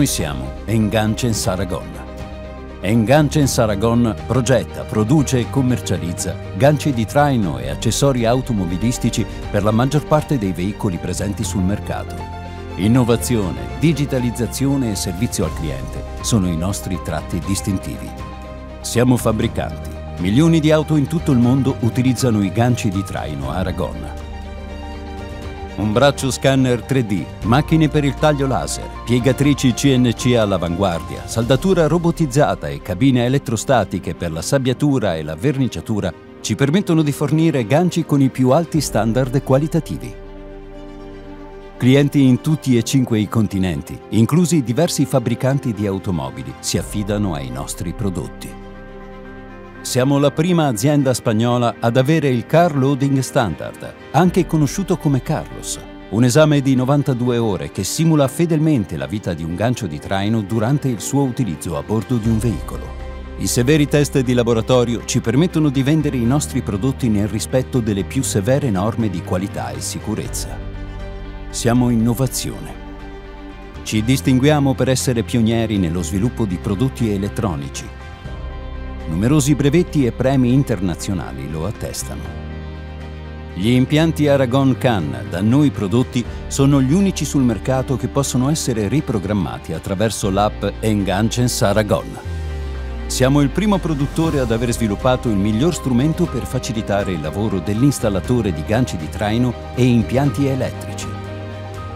Noi siamo Enganchen Saragon. Enganchen Saragon progetta, produce e commercializza ganci di traino e accessori automobilistici per la maggior parte dei veicoli presenti sul mercato. Innovazione, digitalizzazione e servizio al cliente sono i nostri tratti distintivi. Siamo fabbricanti. Milioni di auto in tutto il mondo utilizzano i ganci di traino Aragon. Un braccio scanner 3D, macchine per il taglio laser, piegatrici CNC all'avanguardia, saldatura robotizzata e cabine elettrostatiche per la sabbiatura e la verniciatura ci permettono di fornire ganci con i più alti standard qualitativi. Clienti in tutti e cinque i continenti, inclusi diversi fabbricanti di automobili, si affidano ai nostri prodotti. Siamo la prima azienda spagnola ad avere il Car Loading Standard, anche conosciuto come Carlos, un esame di 92 ore che simula fedelmente la vita di un gancio di traino durante il suo utilizzo a bordo di un veicolo. I severi test di laboratorio ci permettono di vendere i nostri prodotti nel rispetto delle più severe norme di qualità e sicurezza. Siamo innovazione. Ci distinguiamo per essere pionieri nello sviluppo di prodotti elettronici Numerosi brevetti e premi internazionali lo attestano. Gli impianti Aragon Can, da noi prodotti, sono gli unici sul mercato che possono essere riprogrammati attraverso l'app Enganchens Aragon. Siamo il primo produttore ad aver sviluppato il miglior strumento per facilitare il lavoro dell'installatore di ganci di traino e impianti elettrici.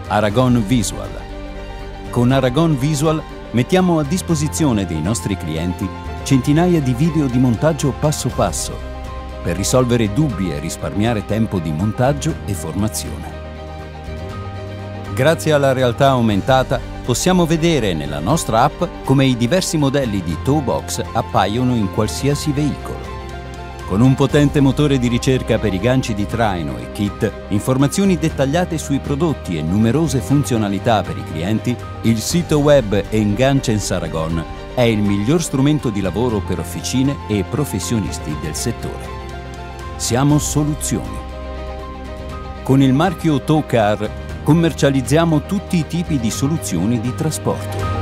Aragon Visual. Con Aragon Visual mettiamo a disposizione dei nostri clienti centinaia di video di montaggio passo passo per risolvere dubbi e risparmiare tempo di montaggio e formazione. Grazie alla realtà aumentata possiamo vedere nella nostra app come i diversi modelli di Towbox appaiono in qualsiasi veicolo. Con un potente motore di ricerca per i ganci di traino e kit, informazioni dettagliate sui prodotti e numerose funzionalità per i clienti, il sito web Enganchen Aragon è il miglior strumento di lavoro per officine e professionisti del settore. Siamo soluzioni. Con il marchio Towcar commercializziamo tutti i tipi di soluzioni di trasporto.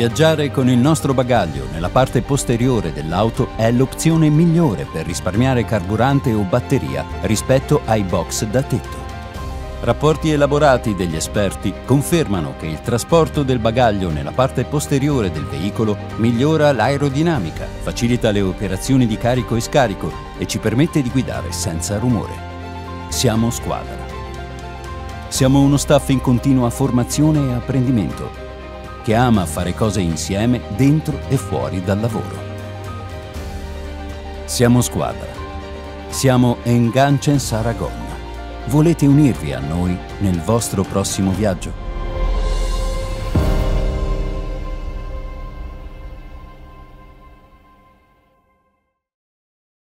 Viaggiare con il nostro bagaglio nella parte posteriore dell'auto è l'opzione migliore per risparmiare carburante o batteria rispetto ai box da tetto. Rapporti elaborati degli esperti confermano che il trasporto del bagaglio nella parte posteriore del veicolo migliora l'aerodinamica, facilita le operazioni di carico e scarico e ci permette di guidare senza rumore. Siamo squadra. Siamo uno staff in continua formazione e apprendimento che ama fare cose insieme dentro e fuori dal lavoro. Siamo squadra. Siamo Enganchen Saragon. Volete unirvi a noi nel vostro prossimo viaggio?